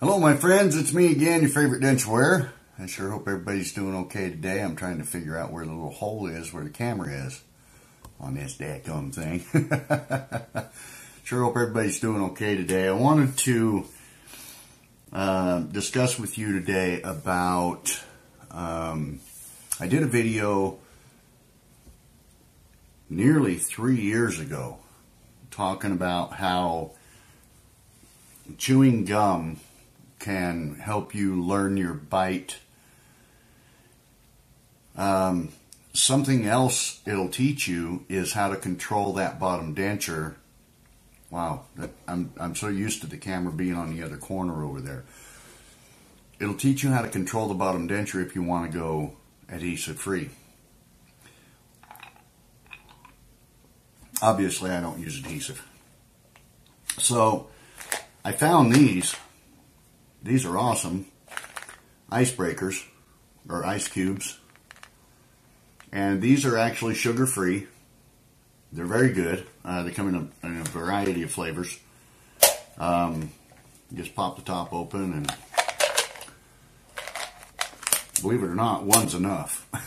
Hello, my friends. It's me again, your favorite denture I sure hope everybody's doing okay today. I'm trying to figure out where the little hole is, where the camera is on this dadgum thing. sure hope everybody's doing okay today. I wanted to uh, discuss with you today about, um, I did a video nearly three years ago talking about how chewing gum can help you learn your bite. Um, something else it'll teach you is how to control that bottom denture. Wow, that, I'm, I'm so used to the camera being on the other corner over there. It'll teach you how to control the bottom denture if you want to go adhesive free. Obviously, I don't use adhesive. So, I found these these are awesome. Icebreakers, or ice cubes. And these are actually sugar-free. They're very good. Uh, they come in a, in a, variety of flavors. Um, just pop the top open and believe it or not, one's enough.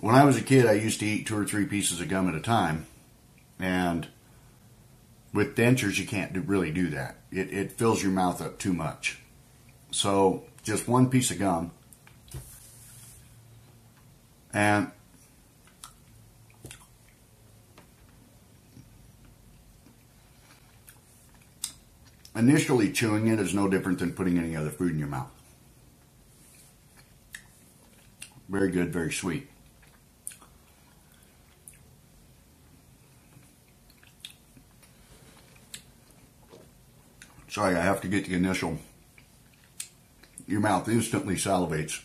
when I was a kid, I used to eat two or three pieces of gum at a time. And with dentures, you can't do, really do that. It, it fills your mouth up too much. So just one piece of gum. And initially chewing it is no different than putting any other food in your mouth. Very good, very sweet. Sorry, I have to get the initial. Your mouth instantly salivates.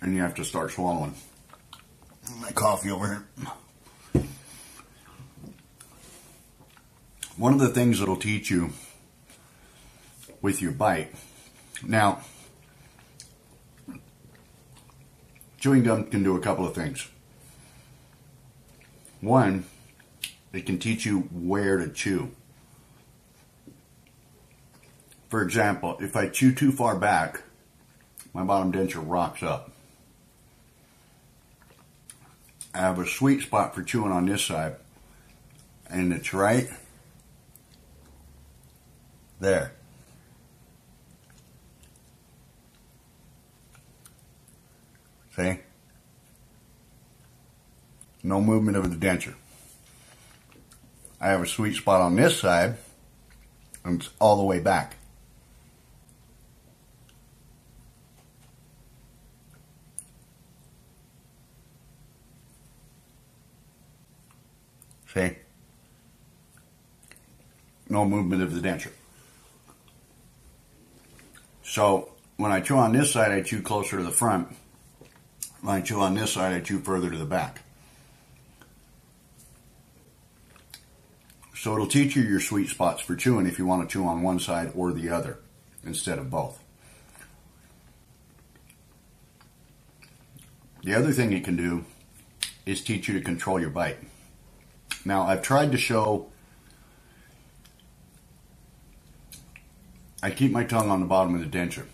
And you have to start swallowing. My coffee over here. One of the things that'll teach you with your bite. Now, chewing gum can do a couple of things. One, it can teach you where to chew. For example, if I chew too far back, my bottom denture rocks up. I have a sweet spot for chewing on this side, and it's right there. See? No movement of the denture. I have a sweet spot on this side, and it's all the way back. See? No movement of the denture. So when I chew on this side, I chew closer to the front. When I chew on this side, I chew further to the back. So it'll teach you your sweet spots for chewing if you want to chew on one side or the other instead of both. The other thing it can do is teach you to control your bite. Now, I've tried to show, I keep my tongue on the bottom of the denture,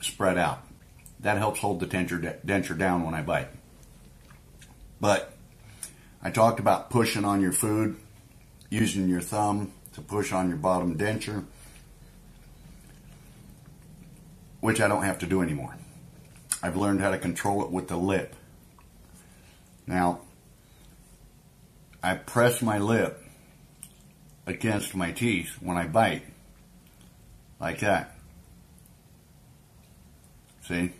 spread out. That helps hold the denture, denture down when I bite. But I talked about pushing on your food, using your thumb to push on your bottom denture, which I don't have to do anymore. I've learned how to control it with the lip. Now, I press my lip against my teeth when I bite. Like that. See?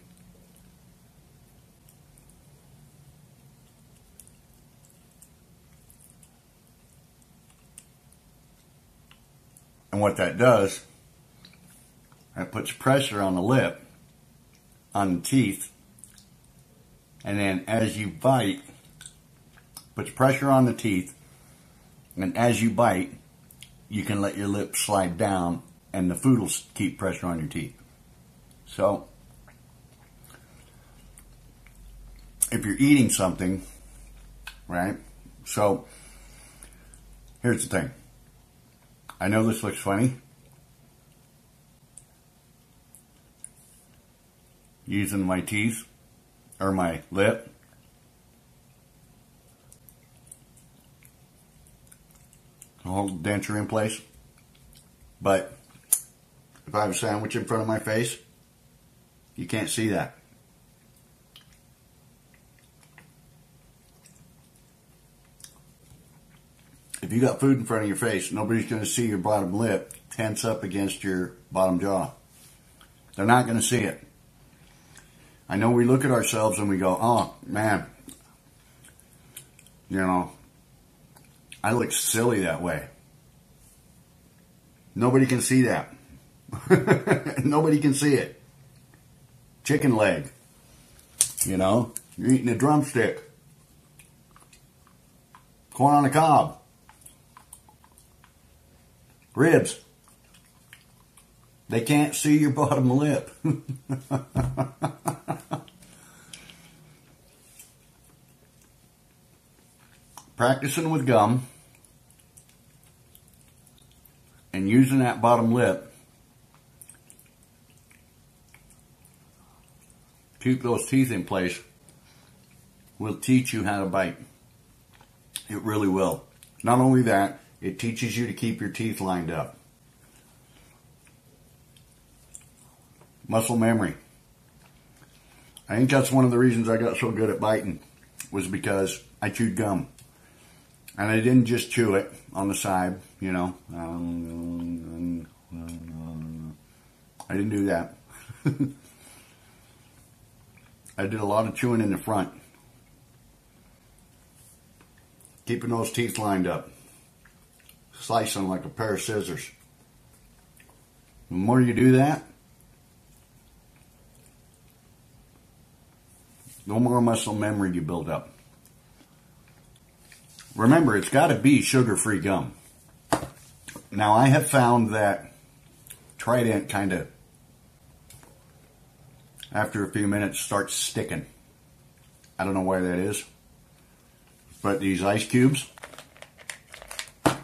And what that does, it puts pressure on the lip, on the teeth, and then as you bite, puts pressure on the teeth, and as you bite, you can let your lips slide down, and the food will keep pressure on your teeth. So, if you're eating something, right? So, here's the thing. I know this looks funny. Using my teeth or my lip. Hold the denture in place. But if I have a sandwich in front of my face, you can't see that. If you got food in front of your face, nobody's going to see your bottom lip tense up against your bottom jaw. They're not going to see it. I know we look at ourselves and we go, oh man, you know, I look silly that way. Nobody can see that. Nobody can see it. Chicken leg. You know, you're eating a drumstick. Corn on the cob. Ribs. They can't see your bottom lip. Practicing with gum and using that bottom lip keep those teeth in place will teach you how to bite. It really will. Not only that, it teaches you to keep your teeth lined up. Muscle memory. I think that's one of the reasons I got so good at biting was because I chewed gum. And I didn't just chew it on the side, you know. Um, I didn't do that. I did a lot of chewing in the front. Keeping those teeth lined up. Slicing like a pair of scissors. The more you do that, the more muscle memory you build up. Remember, it's got to be sugar-free gum. Now, I have found that Trident kind of, after a few minutes, starts sticking. I don't know why that is. But these ice cubes, I've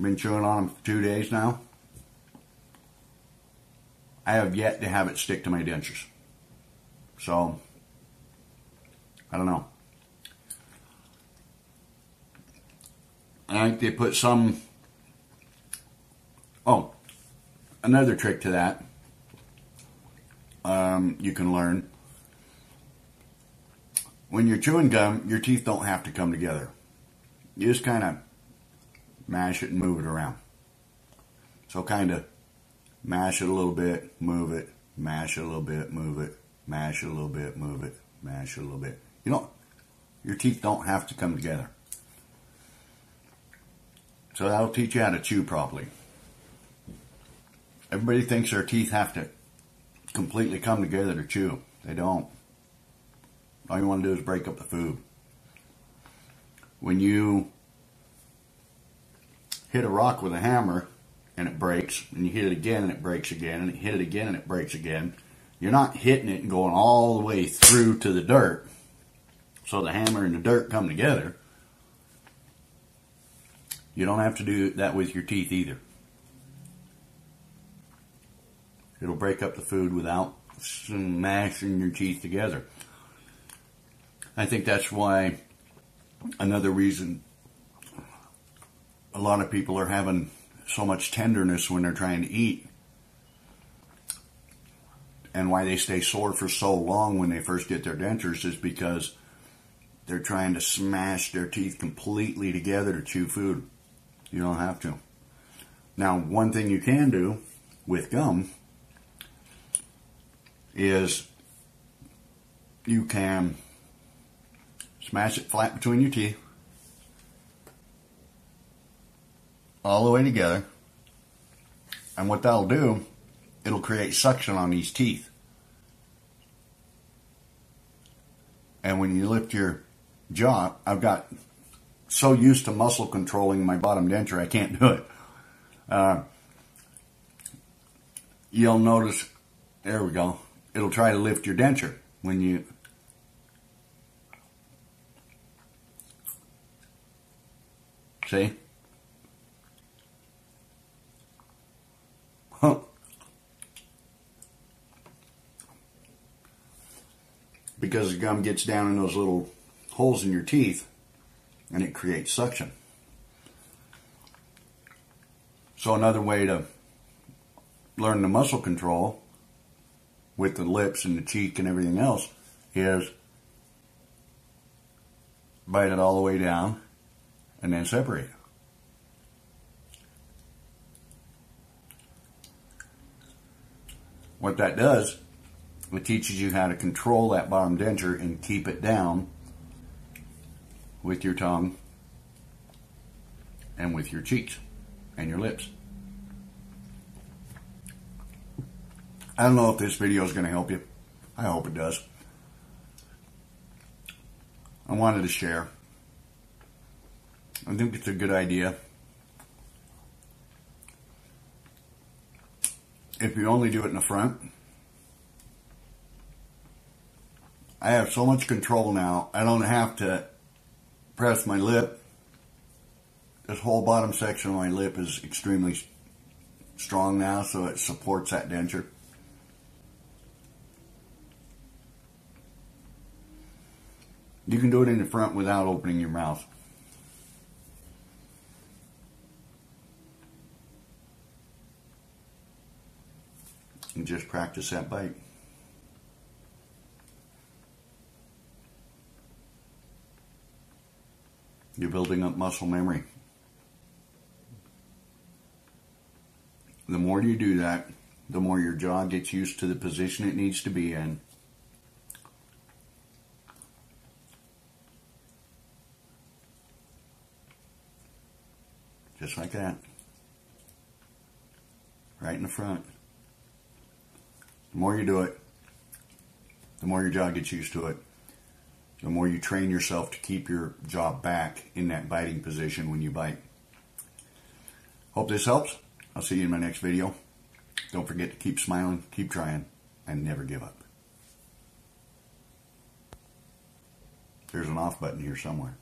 been chewing on them for two days now. I have yet to have it stick to my dentures. So, I don't know. I think they put some. Oh, another trick to that um, you can learn. When you're chewing gum, your teeth don't have to come together. You just kind of mash it and move it around. So kind of mash it a little bit, move it, mash it a little bit, move it, mash it a little bit, move it, mash it a little bit. You know, your teeth don't have to come together. So that'll teach you how to chew properly. Everybody thinks their teeth have to completely come together to chew. They don't. All you want to do is break up the food. When you hit a rock with a hammer and it breaks, and you hit it again and it breaks again, and you hit it again and it breaks again, you're not hitting it and going all the way through to the dirt so the hammer and the dirt come together. You don't have to do that with your teeth either. It'll break up the food without smashing your teeth together. I think that's why another reason a lot of people are having so much tenderness when they're trying to eat and why they stay sore for so long when they first get their dentures is because they're trying to smash their teeth completely together to chew food. You don't have to. Now, one thing you can do with gum is you can smash it flat between your teeth all the way together. And what that'll do, it'll create suction on these teeth. And when you lift your jaw, I've got so used to muscle controlling my bottom denture, I can't do it. Uh, you'll notice, there we go, it'll try to lift your denture when you See? Huh. Because the gum gets down in those little holes in your teeth and it creates suction. So another way to learn the muscle control with the lips and the cheek and everything else is bite it all the way down and then separate. What that does, it teaches you how to control that bottom denture and keep it down with your tongue and with your cheeks and your lips. I don't know if this video is going to help you. I hope it does. I wanted to share. I think it's a good idea. If you only do it in the front, I have so much control now, I don't have to press my lip. This whole bottom section of my lip is extremely strong now, so it supports that denture. You can do it in the front without opening your mouth. And just practice that bite. You're building up muscle memory. The more you do that, the more your jaw gets used to the position it needs to be in. Just like that. Right in the front. The more you do it, the more your jaw gets used to it the more you train yourself to keep your jaw back in that biting position when you bite. Hope this helps. I'll see you in my next video. Don't forget to keep smiling, keep trying, and never give up. There's an off button here somewhere.